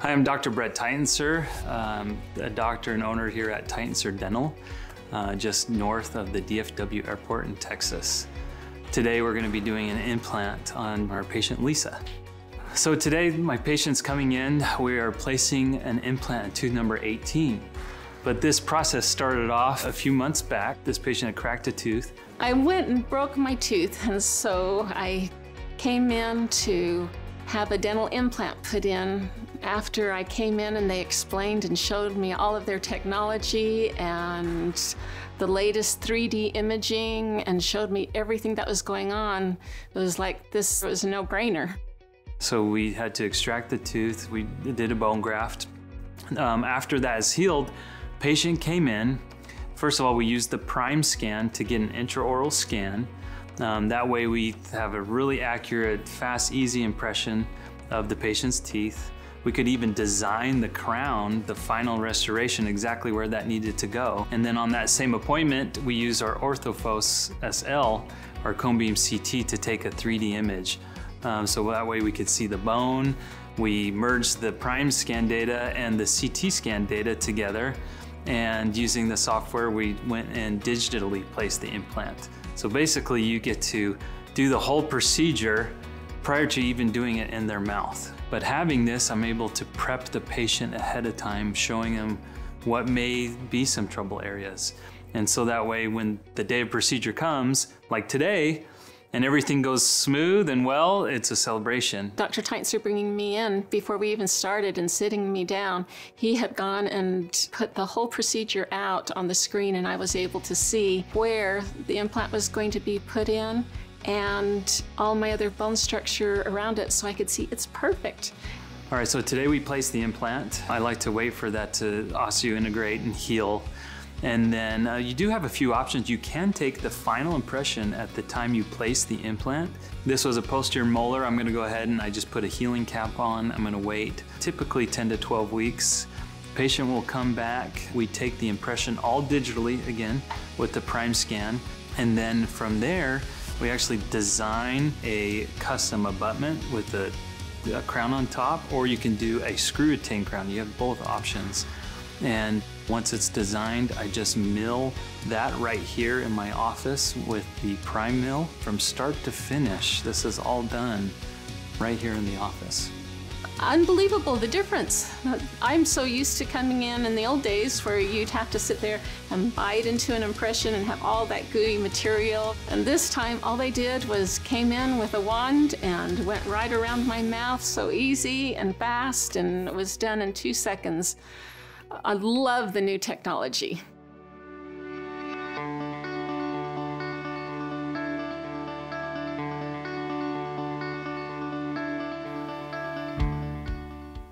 Hi, I'm Dr. Brett Titensor, um, a doctor and owner here at Titensor Dental, uh, just north of the DFW airport in Texas. Today we're going to be doing an implant on our patient Lisa. So today my patient's coming in, we are placing an implant in tooth number 18. But this process started off a few months back. This patient had cracked a tooth. I went and broke my tooth, and so I came in to have a dental implant put in after I came in and they explained and showed me all of their technology and the latest 3D imaging and showed me everything that was going on. It was like this was a no-brainer. So we had to extract the tooth. We did a bone graft. Um, after that is healed, patient came in. First of all, we used the Primescan to get an intraoral scan. Um, that way we have a really accurate, fast, easy impression of the patient's teeth. We could even design the crown, the final restoration, exactly where that needed to go. And then on that same appointment, we use our Orthophos SL, our cone beam CT, to take a 3D image. Um, so that way we could see the bone. We merged the Primescan data and the CT scan data together. And using the software, we went and digitally placed the implant. So basically you get to do the whole procedure prior to even doing it in their mouth. But having this, I'm able to prep the patient ahead of time, showing them what may be some trouble areas. And so that way, when the day of procedure comes, like today, and everything goes smooth and well, it's a celebration. Dr. Titensor bringing me in before we even started and sitting me down, he had gone and put the whole procedure out on the screen and I was able to see where the implant was going to be put in and all my other bone structure around it so I could see it's perfect. All right, so today we place the implant. I like to wait for that to osseointegrate and heal and then uh, you do have a few options. You can take the final impression at the time you place the implant. This was a posterior molar. I'm gonna go ahead and I just put a healing cap on. I'm gonna wait typically 10 to 12 weeks. Patient will come back. We take the impression all digitally again with the Primescan. And then from there, we actually design a custom abutment with a, a crown on top, or you can do a screw retain crown. You have both options. And once it's designed, I just mill that right here in my office with the Primemill from start to finish. This is all done right here in the office. Unbelievable the difference. I'm so used to coming in in the old days where you'd have to sit there and bite into an impression and have all that gooey material. And this time, all they did was came in with a wand and went right around my mouth so easy and fast, and it was done in two seconds. I love the new technology.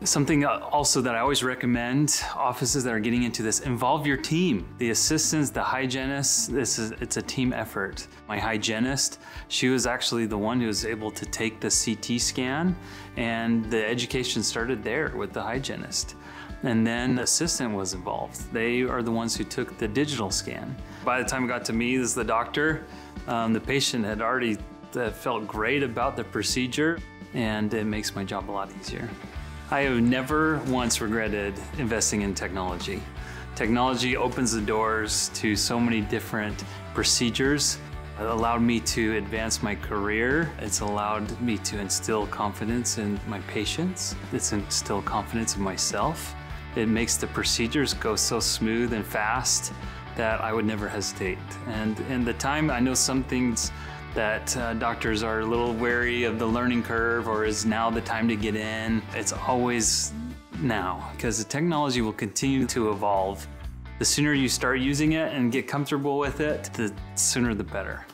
Something uh, also that I always recommend offices that are getting into this, involve your team. The assistants, the hygienists, this is, it's a team effort. My hygienist, she was actually the one who was able to take the CT scan and the education started there with the hygienist. And then the assistant was involved. They are the ones who took the digital scan. By the time it got to me as the doctor, um, the patient had already uh, felt great about the procedure and it makes my job a lot easier. I have never once regretted investing in technology. Technology opens the doors to so many different procedures. It allowed me to advance my career. It's allowed me to instill confidence in my patients. It's instilled confidence in myself. It makes the procedures go so smooth and fast that I would never hesitate. And in the time, I know some things that uh, doctors are a little wary of the learning curve or is now the time to get in. It's always now because the technology will continue to evolve. The sooner you start using it and get comfortable with it, the sooner the better.